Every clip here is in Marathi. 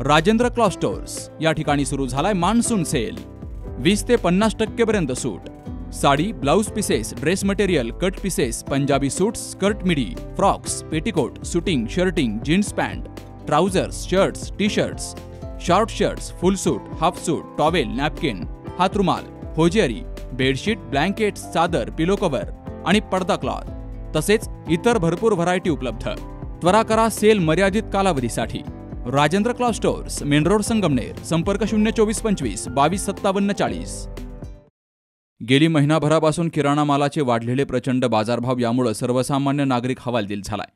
राजेंद्र क्लॉस्टोर्स. या ठिकाणी सुरू झालाय मान्सून सेल. वीस ते पन्नास टक्केपर्यंत सूट. Sari blouse pieces dress material cut pieces Punjabi suits skirt midi frocks petticoat suiting shirting jeans pant trousers shirts T shirts short shirts full suit half suit towel napkin हातरुमाल hosiery bedsheet blankets चादर पिलो कव्हर आणि पडदा क्लॉथ तसेच इतर भरपूर व्हरायटी उपलब्ध. त्वरा करा सेल मर्यादित कालावधीसाठी. Rajendra cloth stores main road Sangamner संपर्क शून्य चोवीस पंचवीस बावीस सत्तावन्न चाळीस. गेली महिनाभरापासून किराणा मालाचे वाढलेले प्रचंड बाजारभाव यामुळे सर्वसामान्य नागरिक हवालदिल झालाय.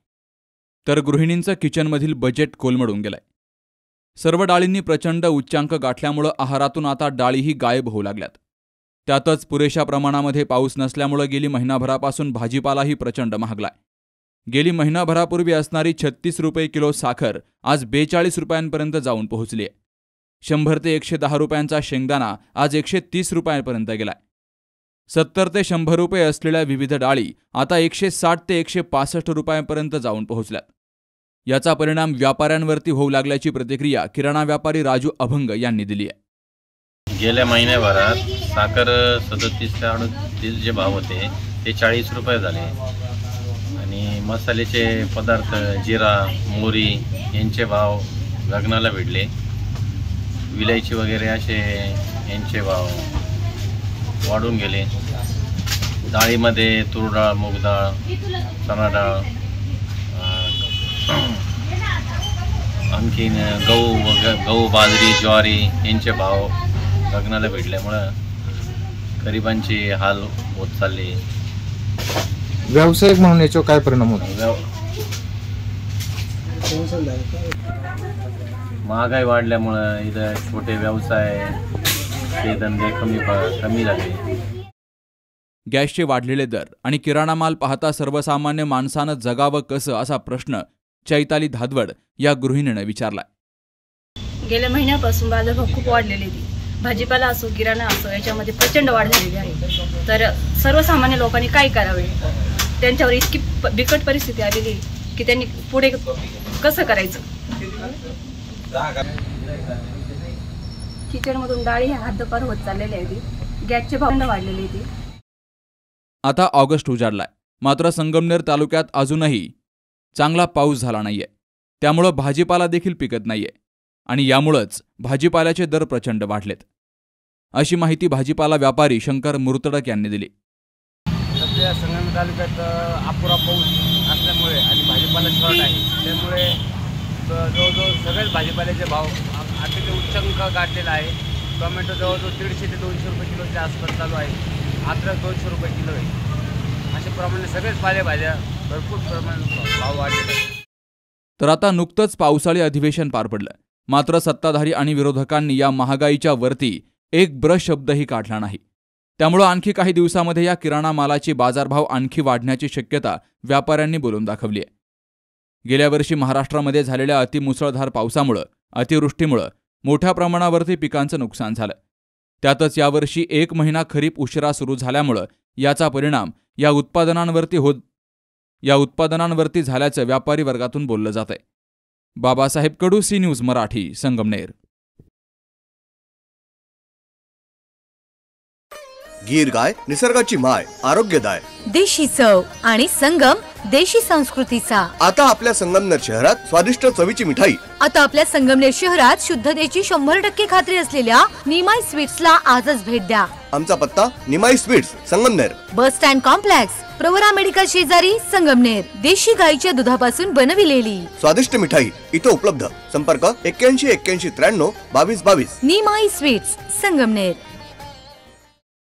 तर गृहिणींचं किचनमधील बजेट कोलमडून गेलंय. सर्व डाळींनी प्रचंड उच्चांक गाठल्यामुळं आहारातून आता डाळीही गायब होऊ लागल्यात. त्यातच पुरेशा प्रमाणामध्ये पाऊस नसल्यामुळं गेली महिनाभरापासून भाजीपालाही प्रचंड महागलाय. गेली महिनाभरापूर्वी असणारी छत्तीस रुपये किलो साखर आज बेचाळीस रुपयांपर्यंत जाऊन पोहोचली आहे. शंभर ते एकशे दहा रुपयांचा शेंगदाणा आज एकशे तीस रुपयांपर्यंत गेलाय. सत्तर ते शंभर रुपये असलेल्या विविध डाळी आता एकशे साठ ते एकशे पासष्ट रुपयांपर्यंत जाऊन पोहोचल्यात. याचा परिणाम व्यापाऱ्यांवरती होऊ लागल्याची प्रतिक्रिया किराणा व्यापारी राजू अभंग यांनी दिली आहे. गेल्या महिन्याभरात साखर सदतीस ते अडतीस जे भाव होते ते चाळीस रुपये झाले. आणि मसाल्याचे पदार्थ जिरा मोरी यांचे भाव गगनाला भिडले विलायची वगैरे असे यांचे भाव वाढून गेले. डाळीमध्ये तूर डाळ मूग डाळ चणा डाळ आणखीन गहू वग गहू बाजरी ज्वारी यांचे भाव गगनाला भेटल्यामुळं गरिबांचे हाल होत चालले. व्यावसायिक म्हणून याच्यावर काय परिणाम होतो? महागाई वाढल्यामुळं इथं छोटे व्यवसाय ते धंदे कमी प- कमी झाले. गॅसचे वाढलेले दर आणि किराणा माल पाहता सर्वसामान्य माणसानं जगावं कसं असा प्रश्न चैताली धादवड या गृहिणीनं विचारलाय. गेल्या महिन्यापासून बाजारभाव खूप वाढलेले आहेत. भाजीपाला असो किराणा असो याच्यामध्ये प्रचंड वाढ झालेली आहे. तर सर्वसामान्य लोकांनी काय करावे? त्यांच्यावर इतकी बिकट परिस्थिती आलेली आहे की त्यांनी पुढे कसं करायचं? किचनमधून डाळी हद्दपार होत चाललेले आहेत. गॅसचे भाव वाढलेले आहेत. आता ऑगस्ट उजाडलाय. मात्र संगमनेर तालुक्यात अजूनही चांगला पाऊस झाला नाहीये. त्यामुळं भाजीपाला देखील पिकत नाहीये. आणि यामुळंच भाजीपाल्याचे दर प्रचंड वाढलेत. अशी माहिती भाजीपाला व्यापारी शंकर मुर्तडक यांनी दिली. आपल्या संगम तालुक्यात अपुरा पाऊस असल्यामुळे आणि भाजीपाला शॉर्ट आहे. त्यामुळे ज- जवळजवळ सगळेच भाजीपाल्याचे भाव अतिशय उच्चांक गाठलेला आहे. टोमॅटो जवळजवळ दीडशे ते दोनशे रुपये किलोच्या आसपास चालू आहे. अद्रक दोनशे रुपये किलो आहे. अशा प्रमाणे सगळेच पालेभाज्या भरपूर प्रमाणात भाव वाढलेले आहेत. तर आता नुकतंच पावसाळी अधिवेशन पार पडलं. मात्र सत्ताधारी आणि विरोधकांनी या महागाईच्या वरती एक ब्रश शब्दही काढला नाही. त्यामुळं आणखी काही दिवसामध्ये या किराणा मालाची बाजारभाव आणखी वाढण्याची शक्यता व्यापाऱ्यांनी बोलून दाखवली आहे. गेल्या वर्षी महाराष्ट्रामध्ये झालेल्या अतिमुसळधार पावसामुळं अतिवृष्टीमुळं मोठ्या प्रमाणावरती पिकांचं नुकसान झालं. त्यातच यावर्षी एक महिना खरीप उशिरा सुरू झाल्यामुळं याचा परिणाम या उत्पादनांवरती होत या उत्पादनांवरती झाल्याचं व्यापारी वर्गातून बोललं जात आहे बाबासाहेब कडू सी न्यूज मराठी संगमनेर. गीर गाय निसर्गाची माय आरोग्यदाय. देशी चव आणि संगम देशी संस्कृतीचा. आता आपल्या संगमनेर शहरात स्वादिष्ट चवीची मिठाई. आता आपल्या संगमनेर शहरात शुद्धतेची शंभर टक्के खात्री असलेल्या निमाई स्वीट्सला आजच भेट द्या. आमचा पत्ता Nimai sweets Sangamner. Bus stand complex Pravara medical शेजारी संगमनेर. देशी गाईच्या दुधापासून बनविलेली. स्वादिष्ट मिठाई इथं उपलब्ध. संपर्क एक्क्याऐंशी एक्क्याऐंशी त्र्याण्णव बावीस बावीस. निमाई स्वीट्स संगमनेर.